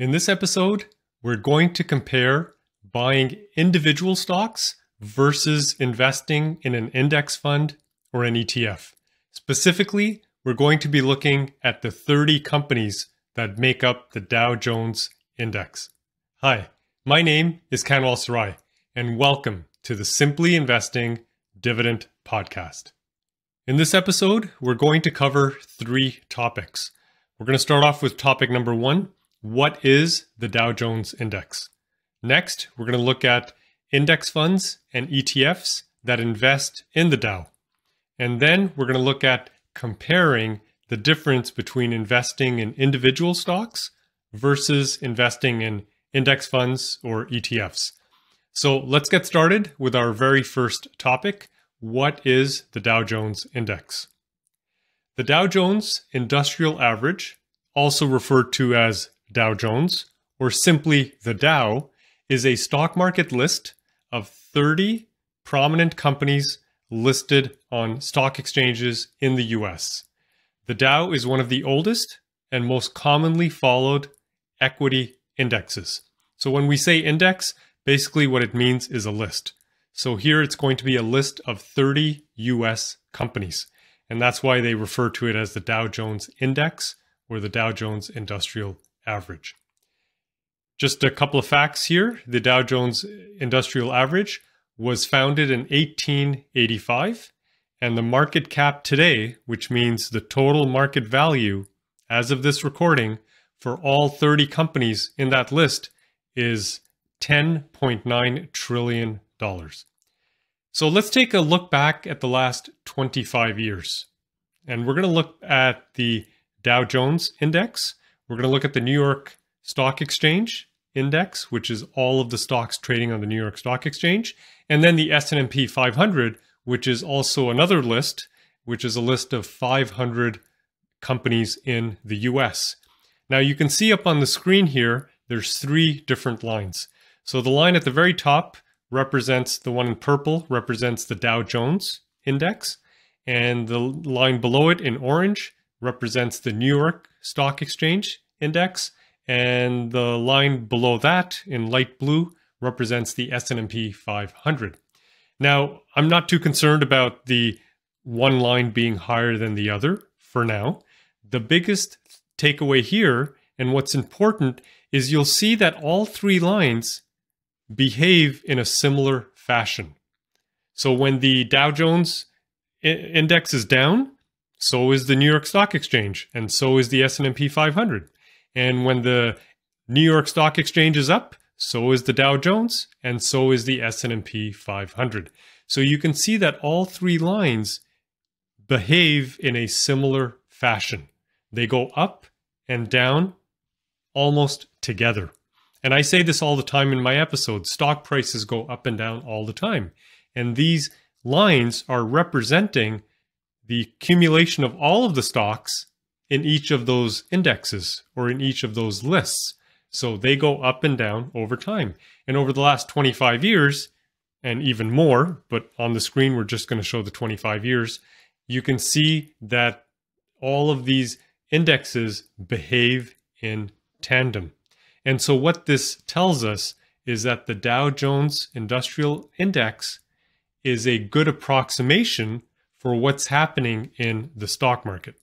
In this episode, we're going to compare buying individual stocks versus investing in an index fund or an ETF. Specifically, we're going to be looking at the 30 companies that make up the Dow Jones Index. Hi, my name is Kanwal Sarai, and welcome to the Simply Investing Dividend Podcast. In this episode, we're going to cover three topics. We're going to start off with topic number one what is the Dow Jones Index? Next, we're going to look at index funds and ETFs that invest in the Dow. And then we're going to look at comparing the difference between investing in individual stocks versus investing in index funds or ETFs. So let's get started with our very first topic. What is the Dow Jones Index? The Dow Jones Industrial Average, also referred to as Dow Jones, or simply the Dow, is a stock market list of 30 prominent companies listed on stock exchanges in the US. The Dow is one of the oldest and most commonly followed equity indexes. So when we say index, basically what it means is a list. So here it's going to be a list of 30 US companies. And that's why they refer to it as the Dow Jones Index or the Dow Jones Industrial average. Just a couple of facts here. The Dow Jones Industrial Average was founded in 1885, and the market cap today, which means the total market value as of this recording for all 30 companies in that list, is $10.9 trillion. So let's take a look back at the last 25 years. And we're going to look at the Dow Jones Index, we're going to look at the New York Stock Exchange index, which is all of the stocks trading on the New York Stock Exchange, and then the S&P 500, which is also another list, which is a list of 500 companies in the US. Now you can see up on the screen here, there's three different lines. So the line at the very top represents the one in purple represents the Dow Jones index and the line below it in orange represents the New York Stock Exchange index, and the line below that in light blue represents the S&P 500. Now, I'm not too concerned about the one line being higher than the other for now. The biggest takeaway here and what's important is you'll see that all three lines behave in a similar fashion. So when the Dow Jones index is down, so is the New York Stock Exchange, and so is the S&P 500. And when the New York Stock Exchange is up, so is the Dow Jones, and so is the S&P 500. So you can see that all three lines behave in a similar fashion. They go up and down almost together. And I say this all the time in my episodes. Stock prices go up and down all the time. And these lines are representing the accumulation of all of the stocks in each of those indexes or in each of those lists. So they go up and down over time. And over the last 25 years, and even more, but on the screen, we're just going to show the 25 years, you can see that all of these indexes behave in tandem. And so what this tells us is that the Dow Jones Industrial Index is a good approximation for what's happening in the stock market.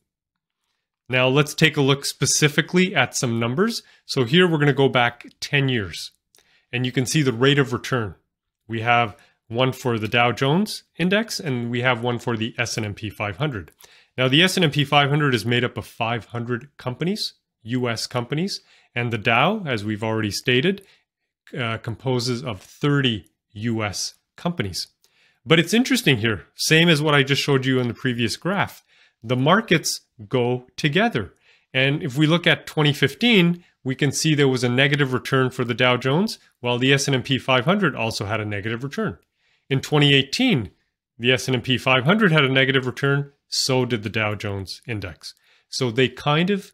Now let's take a look specifically at some numbers. So here we're going to go back 10 years and you can see the rate of return. We have one for the Dow Jones index and we have one for the S&P 500. Now the S&P 500 is made up of 500 companies, US companies, and the Dow, as we've already stated, uh, composes of 30 US companies. But it's interesting here, same as what I just showed you in the previous graph. The markets go together. And if we look at 2015, we can see there was a negative return for the Dow Jones, while the S&P 500 also had a negative return. In 2018, the S&P 500 had a negative return, so did the Dow Jones index. So they kind of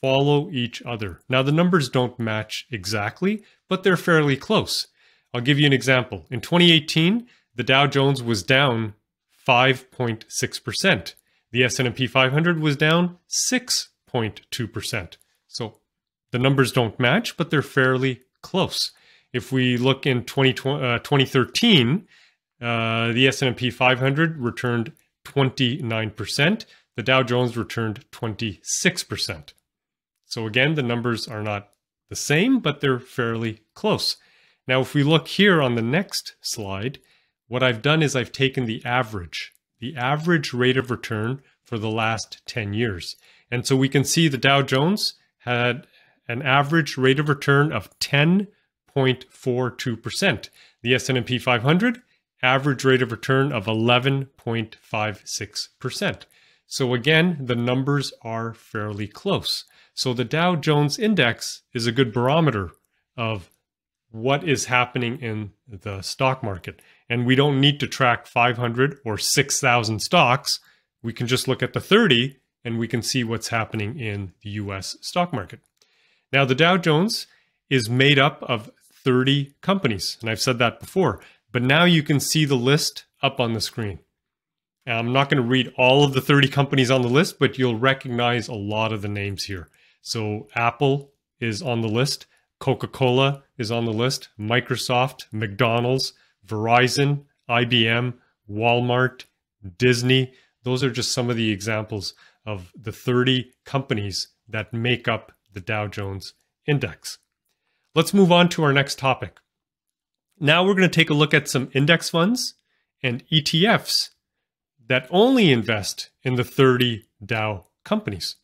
follow each other. Now the numbers don't match exactly, but they're fairly close. I'll give you an example. In 2018, the Dow Jones was down 5.6%. The S&P 500 was down 6.2%. So The numbers don't match, but they're fairly close. If we look in 20, uh, 2013, uh, the S&P 500 returned 29%. The Dow Jones returned 26%. So again, the numbers are not the same, but they're fairly close. Now, if we look here on the next slide, what I've done is I've taken the average, the average rate of return for the last 10 years. And so we can see the Dow Jones had an average rate of return of 10.42%. The S&P 500 average rate of return of 11.56%. So again, the numbers are fairly close. So the Dow Jones Index is a good barometer of what is happening in the stock market. And we don't need to track 500 or 6,000 stocks. We can just look at the 30 and we can see what's happening in the US stock market. Now, the Dow Jones is made up of 30 companies, and I've said that before, but now you can see the list up on the screen. Now, I'm not going to read all of the 30 companies on the list, but you'll recognize a lot of the names here. So, Apple is on the list, Coca Cola is on the list, Microsoft, McDonald's, Verizon, IBM, Walmart, Disney. Those are just some of the examples of the 30 companies that make up the Dow Jones Index. Let's move on to our next topic. Now we're going to take a look at some index funds and ETFs that only invest in the 30 Dow companies.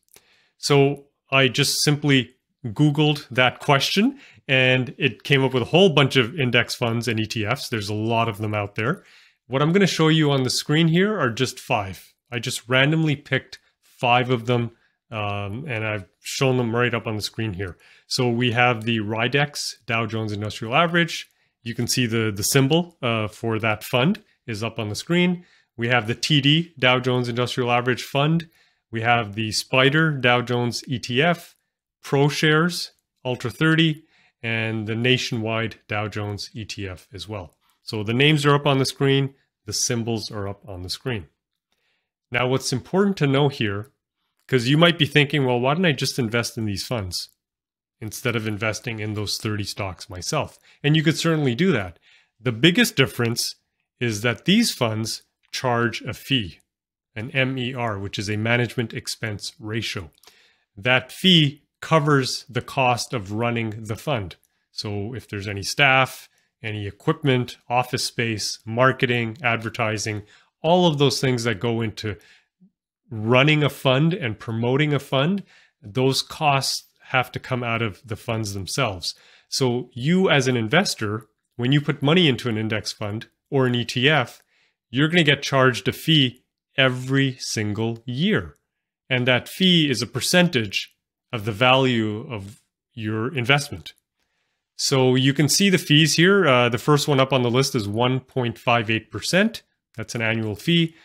So I just simply Googled that question and it came up with a whole bunch of index funds and ETFs. There's a lot of them out there. What I'm going to show you on the screen here are just five. I just randomly picked five of them um, and I've shown them right up on the screen here. So we have the Rydex Dow Jones Industrial Average. You can see the, the symbol uh, for that fund is up on the screen. We have the TD Dow Jones Industrial Average Fund. We have the SPDR, Dow Jones ETF, ProShares Ultra 30, and the nationwide Dow Jones ETF as well. So the names are up on the screen, the symbols are up on the screen. Now, what's important to know here because you might be thinking, well, why don't I just invest in these funds instead of investing in those 30 stocks myself? And you could certainly do that. The biggest difference is that these funds charge a fee, an MER, which is a management expense ratio. That fee covers the cost of running the fund. So if there's any staff, any equipment, office space, marketing, advertising, all of those things that go into running a fund and promoting a fund, those costs have to come out of the funds themselves. So, you as an investor, when you put money into an index fund or an ETF, you're going to get charged a fee every single year. And that fee is a percentage of the value of your investment. So you can see the fees here. Uh, the first one up on the list is 1.58%. That's an annual fee.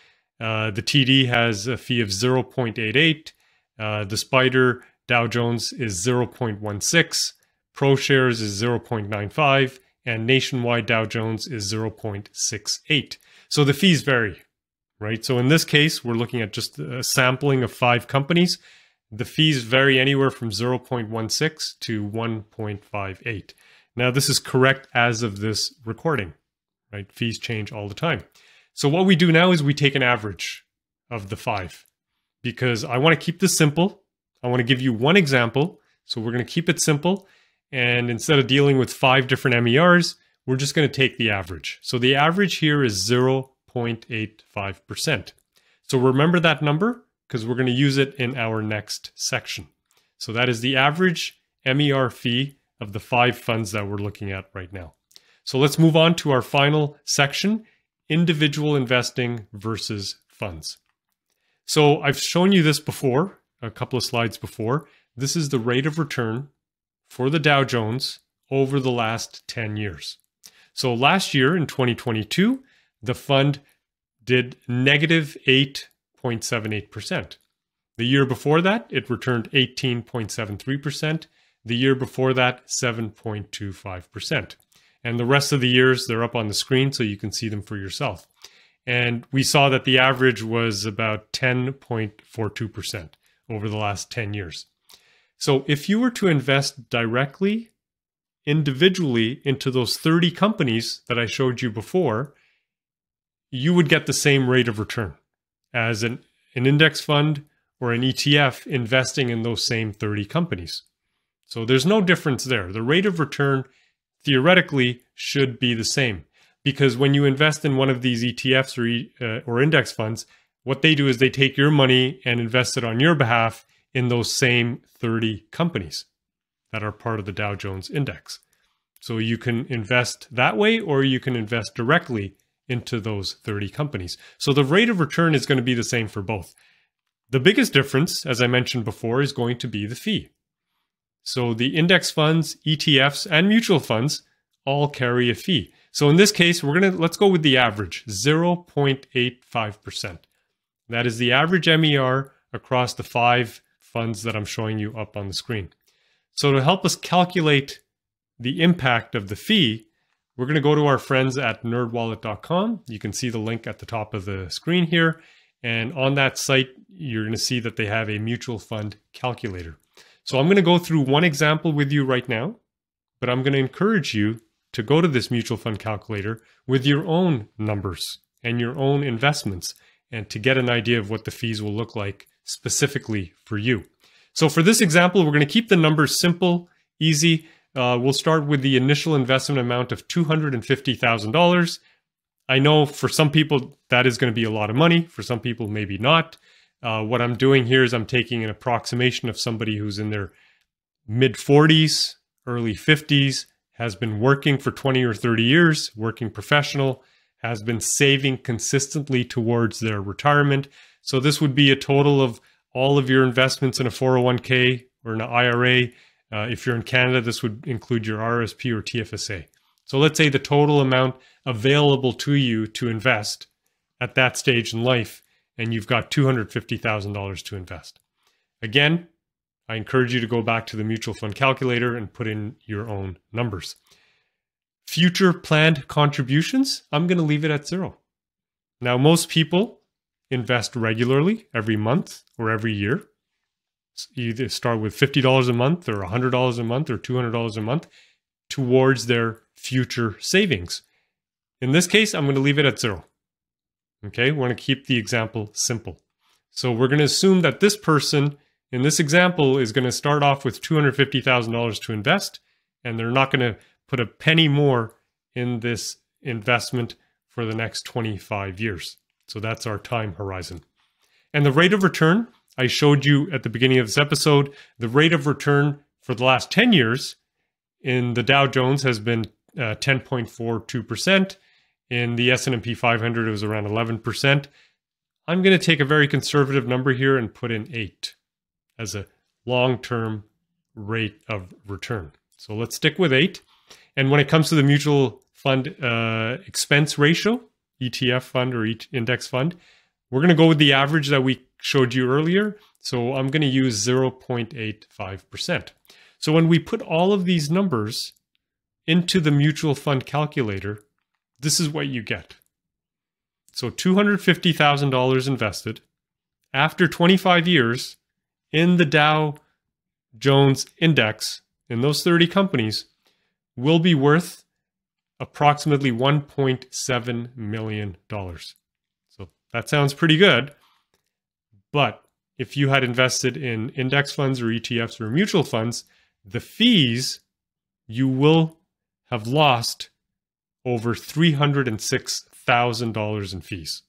Uh, the TD has a fee of 0.88. Uh, the SPDR Dow Jones is 0.16. ProShares is 0.95. And Nationwide Dow Jones is 0.68. So the fees vary, right? So in this case, we're looking at just a sampling of five companies. The fees vary anywhere from 0.16 to 1.58. Now, this is correct as of this recording, right? Fees change all the time. So what we do now is we take an average of the five because I want to keep this simple. I want to give you one example. So we're going to keep it simple. And instead of dealing with five different MERs, we're just going to take the average. So the average here is 0.85%. So remember that number because we're going to use it in our next section. So that is the average MER fee of the five funds that we're looking at right now. So let's move on to our final section individual investing versus funds. So I've shown you this before, a couple of slides before. This is the rate of return for the Dow Jones over the last 10 years. So last year in 2022, the fund did negative 8.78%. The year before that, it returned 18.73%. The year before that, 7.25%. And the rest of the years, they're up on the screen so you can see them for yourself. And we saw that the average was about 10.42% over the last 10 years. So if you were to invest directly, individually into those 30 companies that I showed you before, you would get the same rate of return as an, an index fund or an ETF investing in those same 30 companies. So there's no difference there. The rate of return theoretically should be the same because when you invest in one of these ETFs or, uh, or index funds, what they do is they take your money and invest it on your behalf in those same 30 companies that are part of the Dow Jones Index. So you can invest that way or you can invest directly into those 30 companies. So the rate of return is going to be the same for both. The biggest difference, as I mentioned before, is going to be the fee. So the index funds, ETFs, and mutual funds all carry a fee. So in this case, we're going to let's go with the average, 0.85%. That is the average MER across the five funds that I'm showing you up on the screen. So to help us calculate the impact of the fee, we're going to go to our friends at nerdwallet.com. You can see the link at the top of the screen here. And on that site, you're going to see that they have a mutual fund calculator. So I'm going to go through one example with you right now, but I'm going to encourage you to go to this mutual fund calculator with your own numbers and your own investments and to get an idea of what the fees will look like specifically for you. So for this example, we're going to keep the numbers simple, easy. Uh, we'll start with the initial investment amount of $250,000. I know for some people that is going to be a lot of money. For some people, maybe not. Uh, what I'm doing here is I'm taking an approximation of somebody who's in their mid 40s, early 50s, has been working for 20 or 30 years, working professional, has been saving consistently towards their retirement. So this would be a total of all of your investments in a 401k or an IRA. Uh, if you're in Canada, this would include your RSP or TFSA. So let's say the total amount available to you to invest at that stage in life and you've got $250,000 to invest. Again, I encourage you to go back to the mutual fund calculator and put in your own numbers. Future planned contributions, I'm going to leave it at zero. Now, most people invest regularly every month or every year. You either start with $50 a month or $100 a month or $200 a month towards their future savings. In this case, I'm going to leave it at zero. Okay, we want to keep the example simple. So we're going to assume that this person in this example is going to start off with $250,000 to invest, and they're not going to put a penny more in this investment for the next 25 years. So that's our time horizon. And the rate of return, I showed you at the beginning of this episode, the rate of return for the last 10 years in the Dow Jones has been uh, 10.42%. In the S&P 500, it was around 11%. I'm going to take a very conservative number here and put in 8 as a long-term rate of return. So let's stick with 8. And when it comes to the mutual fund uh, expense ratio, ETF fund or index fund, we're going to go with the average that we showed you earlier. So I'm going to use 0.85%. So when we put all of these numbers into the mutual fund calculator, this is what you get. So $250,000 invested after 25 years in the Dow Jones Index in those 30 companies will be worth approximately $1.7 million. So that sounds pretty good. But if you had invested in index funds or ETFs or mutual funds, the fees you will have lost over $306,000 in fees.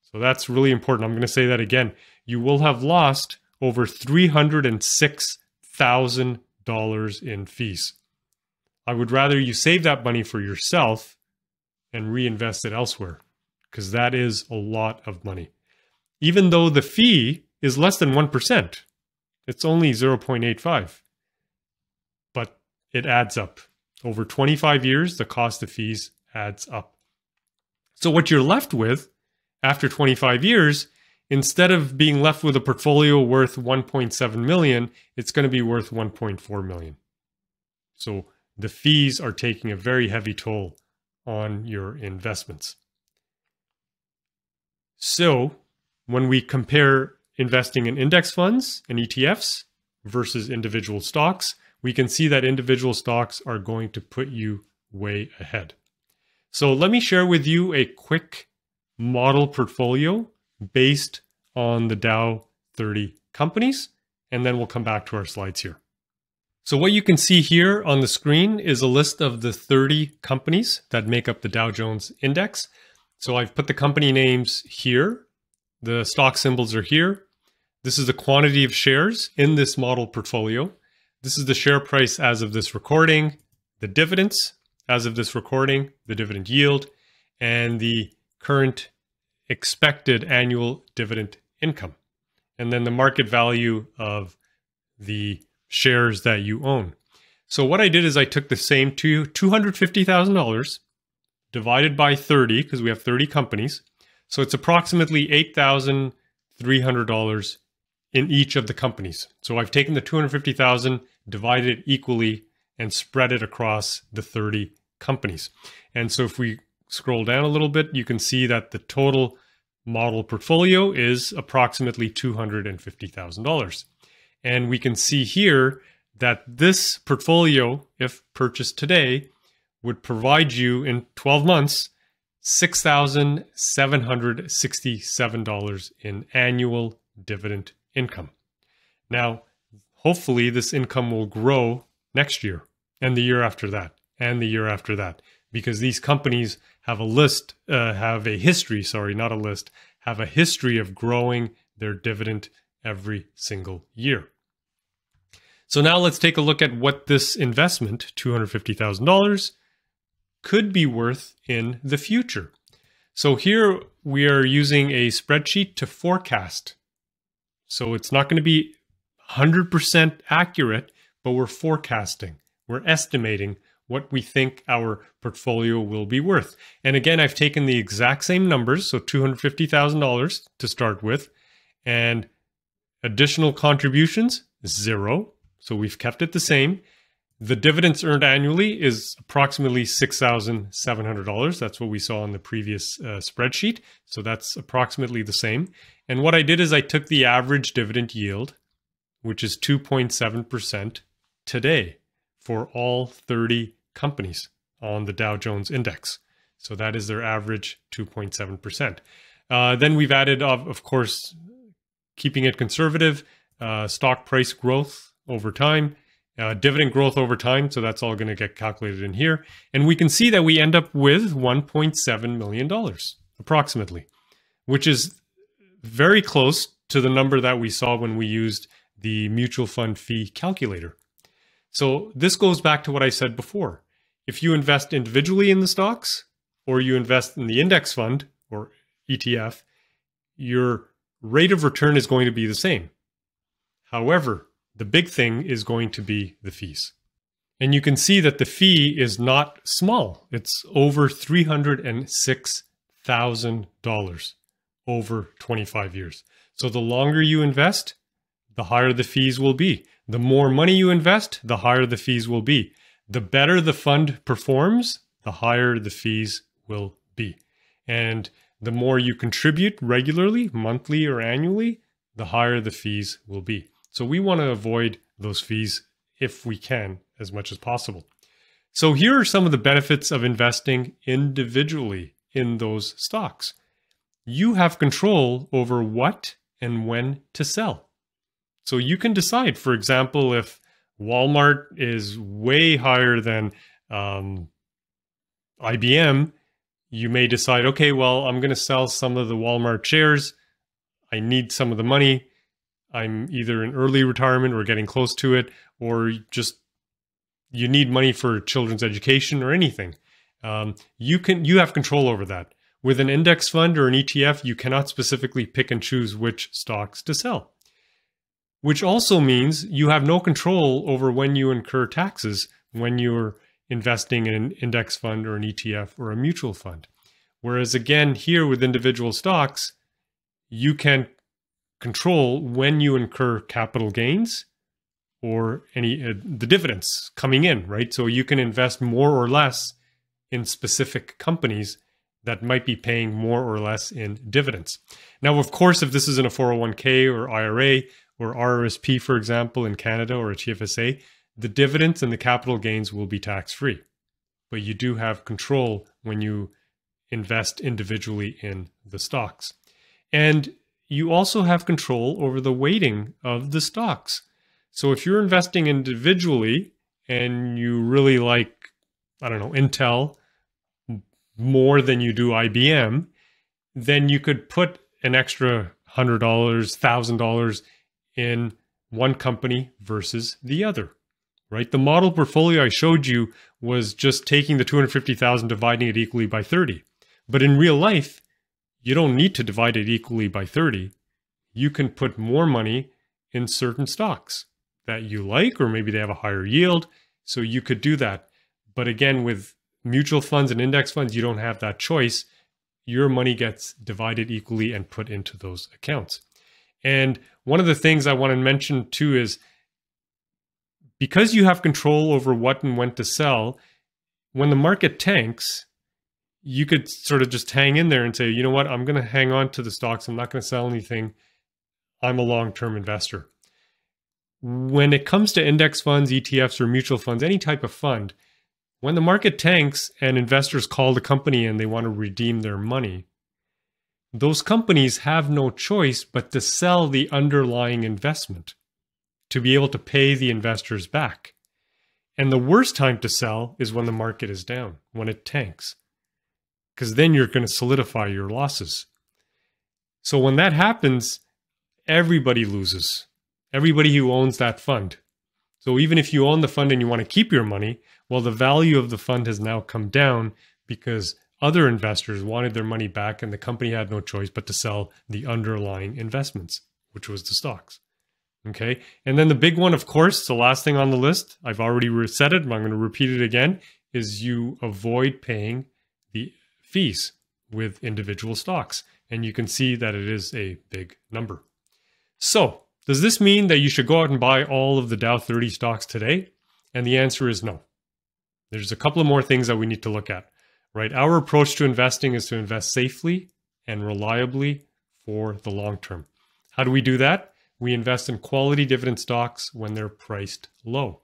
So that's really important. I'm going to say that again. You will have lost over $306,000 in fees. I would rather you save that money for yourself and reinvest it elsewhere because that is a lot of money. Even though the fee is less than 1%, it's only 0.85, but it adds up. Over 25 years, the cost of fees adds up. So what you're left with after 25 years, instead of being left with a portfolio worth 1.7 million, it's going to be worth 1.4 million. So the fees are taking a very heavy toll on your investments. So when we compare investing in index funds and ETFs versus individual stocks, we can see that individual stocks are going to put you way ahead. So let me share with you a quick model portfolio based on the Dow 30 companies, and then we'll come back to our slides here. So what you can see here on the screen is a list of the 30 companies that make up the Dow Jones Index. So I've put the company names here. The stock symbols are here. This is the quantity of shares in this model portfolio. This is the share price as of this recording, the dividends as of this recording, the dividend yield, and the current expected annual dividend income. And then the market value of the shares that you own. So what I did is I took the same two $250,000 divided by 30 because we have 30 companies. So it's approximately $8,300 in each of the companies. So I've taken the 250,000, divided it equally and spread it across the 30 companies. And so if we scroll down a little bit, you can see that the total model portfolio is approximately $250,000. And we can see here that this portfolio, if purchased today, would provide you in 12 months $6,767 in annual dividend income. Now, hopefully, this income will grow next year and the year after that and the year after that because these companies have a list, uh, have a history, sorry, not a list, have a history of growing their dividend every single year. So now let's take a look at what this investment, $250,000, could be worth in the future. So here we are using a spreadsheet to forecast. So it's not going to be 100% accurate, but we're forecasting. We're estimating what we think our portfolio will be worth. And again, I've taken the exact same numbers, so $250,000 to start with, and additional contributions, zero. So we've kept it the same. The dividends earned annually is approximately $6,700. That's what we saw on the previous uh, spreadsheet. So that's approximately the same. And what I did is I took the average dividend yield, which is 2.7% today for all 30 companies on the Dow Jones Index. So that is their average 2.7%. Uh, then we've added, of, of course, keeping it conservative, uh, stock price growth over time, uh, dividend growth over time. So that's all going to get calculated in here. And we can see that we end up with $1.7 million approximately, which is very close to the number that we saw when we used the mutual fund fee calculator. So this goes back to what I said before. If you invest individually in the stocks or you invest in the index fund or ETF, your rate of return is going to be the same. However, the big thing is going to be the fees. And you can see that the fee is not small. It's over $306,000 over 25 years. So the longer you invest, the higher the fees will be. The more money you invest, the higher the fees will be. The better the fund performs, the higher the fees will be. And the more you contribute regularly, monthly or annually, the higher the fees will be. So we want to avoid those fees if we can as much as possible. So here are some of the benefits of investing individually in those stocks. You have control over what and when to sell. So you can decide, for example, if Walmart is way higher than um, IBM, you may decide, okay, well, I'm going to sell some of the Walmart shares. I need some of the money. I'm either in early retirement or getting close to it, or just you need money for children's education or anything. Um, you can you have control over that. With an index fund or an ETF, you cannot specifically pick and choose which stocks to sell. Which also means you have no control over when you incur taxes when you're investing in an index fund or an ETF or a mutual fund. Whereas again, here with individual stocks, you can control when you incur capital gains or any uh, the dividends coming in, right? So you can invest more or less in specific companies that might be paying more or less in dividends. Now, of course, if this is in a 401k or IRA or RRSP, for example, in Canada or a TFSA, the dividends and the capital gains will be tax free. But you do have control when you invest individually in the stocks. And you also have control over the weighting of the stocks. So if you're investing individually and you really like, I don't know, Intel more than you do IBM, then you could put an extra $100, $1,000 in one company versus the other, right? The model portfolio I showed you was just taking the 250,000, dividing it equally by 30. But in real life, you don't need to divide it equally by 30. You can put more money in certain stocks that you like, or maybe they have a higher yield. So you could do that. But again, with mutual funds and index funds, you don't have that choice. Your money gets divided equally and put into those accounts. And one of the things I want to mention too is because you have control over what and when to sell, when the market tanks, you could sort of just hang in there and say, you know what, I'm going to hang on to the stocks. I'm not going to sell anything. I'm a long term investor. When it comes to index funds, ETFs, or mutual funds, any type of fund, when the market tanks and investors call the company and they want to redeem their money, those companies have no choice but to sell the underlying investment to be able to pay the investors back. And the worst time to sell is when the market is down, when it tanks, because then you're going to solidify your losses. So when that happens, everybody loses, everybody who owns that fund. So even if you own the fund and you want to keep your money, well, the value of the fund has now come down because other investors wanted their money back and the company had no choice but to sell the underlying investments, which was the stocks. Okay. And then the big one, of course, the last thing on the list, I've already said it, but I'm going to repeat it again, is you avoid paying the fees with individual stocks. And you can see that it is a big number. So, does this mean that you should go out and buy all of the Dow 30 stocks today? And the answer is no. There's a couple of more things that we need to look at right? Our approach to investing is to invest safely and reliably for the long term. How do we do that? We invest in quality dividend stocks when they're priced low.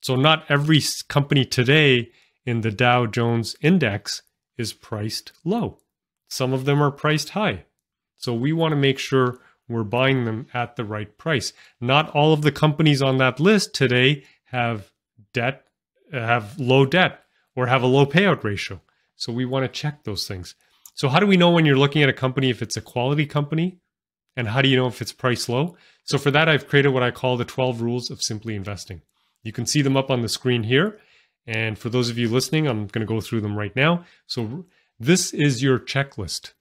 So, not every company today in the Dow Jones index is priced low. Some of them are priced high. So, we want to make sure we're buying them at the right price. Not all of the companies on that list today have debt, have low debt, or have a low payout ratio. So we want to check those things. So how do we know when you're looking at a company if it's a quality company? And how do you know if it's price low? So for that, I've created what I call the 12 rules of simply investing. You can see them up on the screen here. And for those of you listening, I'm going to go through them right now. So this is your checklist.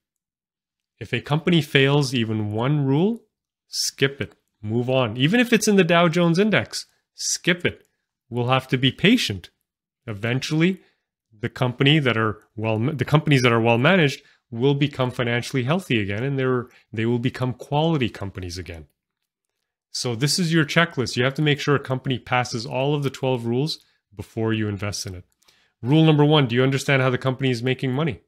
If a company fails even one rule, skip it, move on. Even if it's in the Dow Jones index, skip it. We'll have to be patient. Eventually, the company that are well the companies that are well managed will become financially healthy again and they're they will become quality companies again so this is your checklist you have to make sure a company passes all of the 12 rules before you invest in it rule number 1 do you understand how the company is making money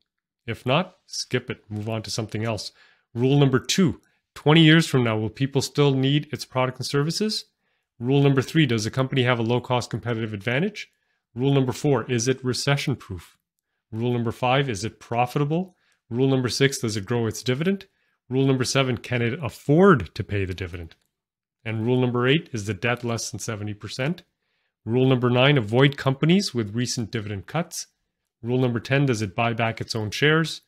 if not skip it move on to something else rule number 2 20 years from now will people still need its product and services rule number 3 does the company have a low cost competitive advantage Rule number four, is it recession proof? Rule number five, is it profitable? Rule number six, does it grow its dividend? Rule number seven, can it afford to pay the dividend? And rule number eight, is the debt less than 70%? Rule number nine, avoid companies with recent dividend cuts. Rule number 10, does it buy back its own shares?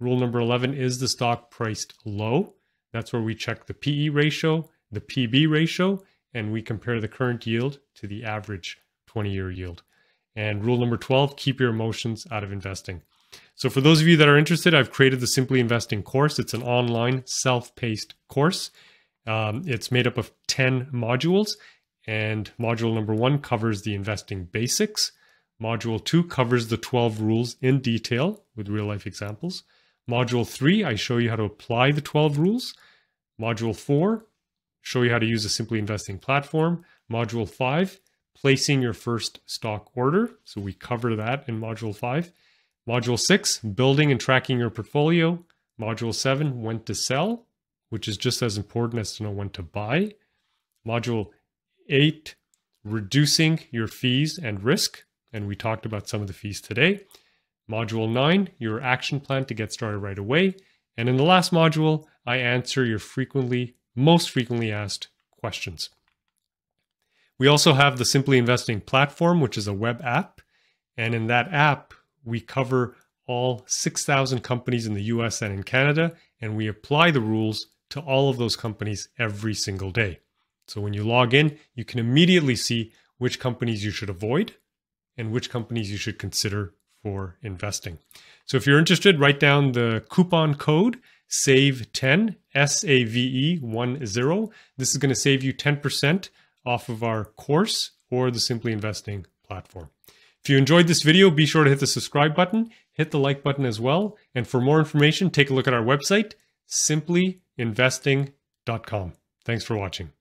Rule number 11, is the stock priced low? That's where we check the PE ratio, the PB ratio, and we compare the current yield to the average 20 year yield. And rule number 12, keep your emotions out of investing. So, for those of you that are interested, I've created the Simply Investing course. It's an online, self paced course. Um, it's made up of 10 modules, and module number one covers the investing basics. Module two covers the 12 rules in detail with real life examples. Module three, I show you how to apply the 12 rules. Module four, show you how to use a Simply Investing platform. Module five, placing your first stock order. So we cover that in Module 5. Module 6, building and tracking your portfolio. Module 7, when to sell, which is just as important as to know when to buy. Module 8, reducing your fees and risk. And we talked about some of the fees today. Module 9, your action plan to get started right away. And in the last module, I answer your frequently, most frequently asked questions. We also have the Simply Investing platform, which is a web app. And in that app, we cover all 6,000 companies in the US and in Canada, and we apply the rules to all of those companies every single day. So when you log in, you can immediately see which companies you should avoid and which companies you should consider for investing. So if you're interested, write down the coupon code SAVE10, S A V E 1 0. This is going to save you 10% off of our course or the Simply Investing platform. If you enjoyed this video, be sure to hit the subscribe button, hit the like button as well. And for more information, take a look at our website, simplyinvesting.com. Thanks for watching.